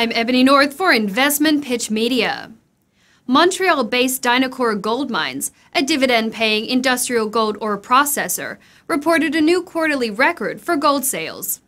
I'm Ebony North for Investment Pitch Media. Montreal based Dynacor Gold Mines, a dividend paying industrial gold ore processor, reported a new quarterly record for gold sales.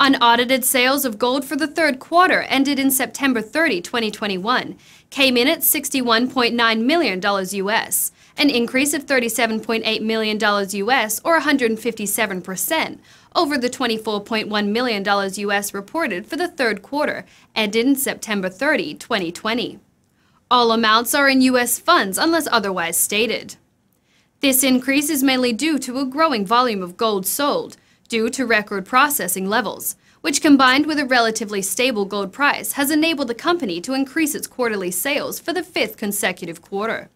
Unaudited sales of gold for the third quarter ended in September 30, 2021, came in at $61.9 million US, an increase of $37.8 million US or 157% over the $24.1 million US reported for the third quarter, ended in September 30, 2020. All amounts are in US funds unless otherwise stated. This increase is mainly due to a growing volume of gold sold, due to record processing levels, which combined with a relatively stable gold price has enabled the company to increase its quarterly sales for the fifth consecutive quarter.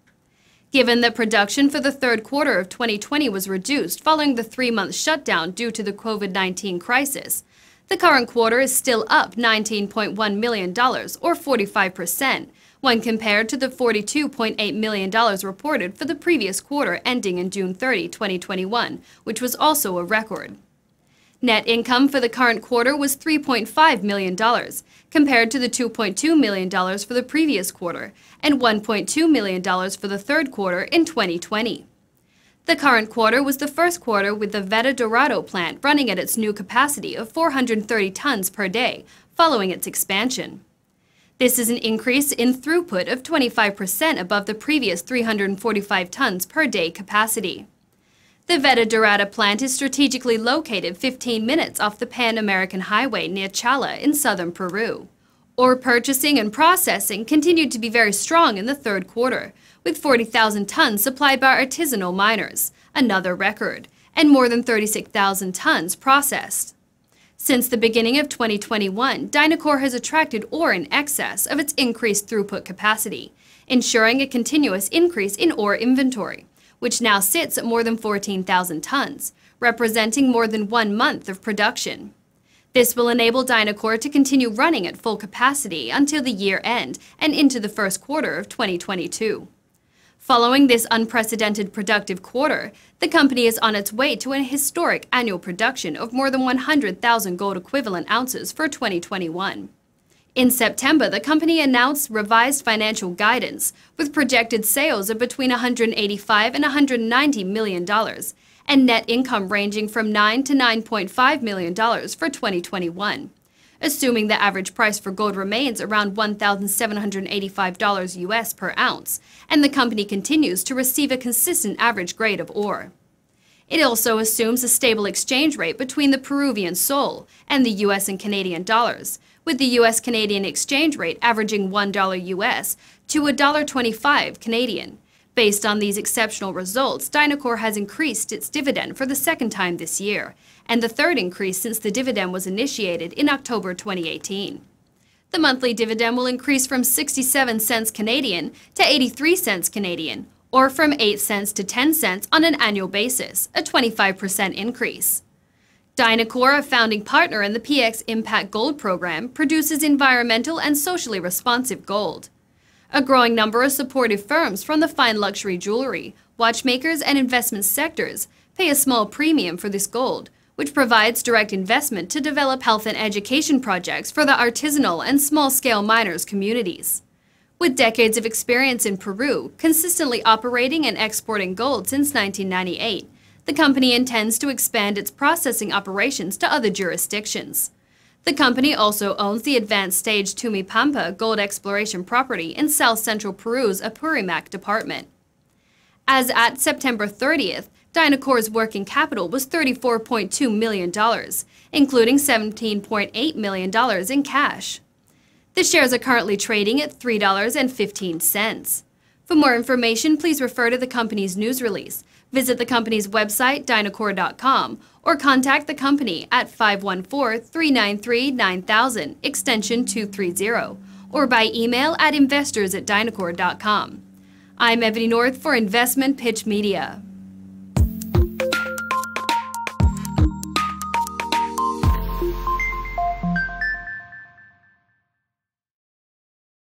Given that production for the third quarter of 2020 was reduced following the three month shutdown due to the COVID 19 crisis, the current quarter is still up $19.1 million, or 45%, when compared to the $42.8 million reported for the previous quarter ending in June 30, 2021, which was also a record. Net income for the current quarter was $3.5 million, compared to the $2.2 million for the previous quarter and $1.2 million for the third quarter in 2020. The current quarter was the first quarter with the Veta Dorada plant running at its new capacity of 430 tons per day, following its expansion. This is an increase in throughput of 25% above the previous 345 tons per day capacity. The Veta Dorada plant is strategically located 15 minutes off the Pan American Highway near Chala in southern Peru. Ore purchasing and processing continued to be very strong in the third quarter, with 40,000 tons supplied by artisanal miners, another record, and more than 36,000 tons processed. Since the beginning of 2021, Dynacor has attracted ore in excess of its increased throughput capacity, ensuring a continuous increase in ore inventory which now sits at more than 14,000 tons, representing more than one month of production. This will enable Dynacor to continue running at full capacity until the year end and into the first quarter of 2022. Following this unprecedented productive quarter, the company is on its way to a historic annual production of more than 100,000 gold equivalent ounces for 2021. In September, the company announced revised financial guidance with projected sales of between 185 and 190 million dollars and net income ranging from 9 to 9.5 million dollars for 2021. Assuming the average price for gold remains around $1,785 US per ounce, and the company continues to receive a consistent average grade of ore. It also assumes a stable exchange rate between the Peruvian sol and the US and Canadian dollars, with the US Canadian exchange rate averaging $1 US to $1.25 Canadian. Based on these exceptional results, Dynacor has increased its dividend for the second time this year, and the third increase since the dividend was initiated in October 2018. The monthly dividend will increase from 67 cents Canadian to 83 cents Canadian, or from 8 cents to 10 cents on an annual basis, a 25% increase. Dynacor, a founding partner in the PX Impact Gold program, produces environmental and socially responsive gold. A growing number of supportive firms from the fine luxury jewelry, watchmakers, and investment sectors pay a small premium for this gold, which provides direct investment to develop health and education projects for the artisanal and small-scale miners communities. With decades of experience in Peru, consistently operating and exporting gold since 1998, the company intends to expand its processing operations to other jurisdictions. The company also owns the advanced stage Tumipampa gold exploration property in south central Peru's Apurimac department. As at September 30th, Dynacor's working capital was $34.2 million, including $17.8 million in cash. The shares are currently trading at $3.15. For more information, please refer to the company's news release, Visit the company's website, dynacor.com, or contact the company at 514 393 9000, extension 230, or by email at investors at dynacor.com. I'm Ebony North for Investment Pitch Media.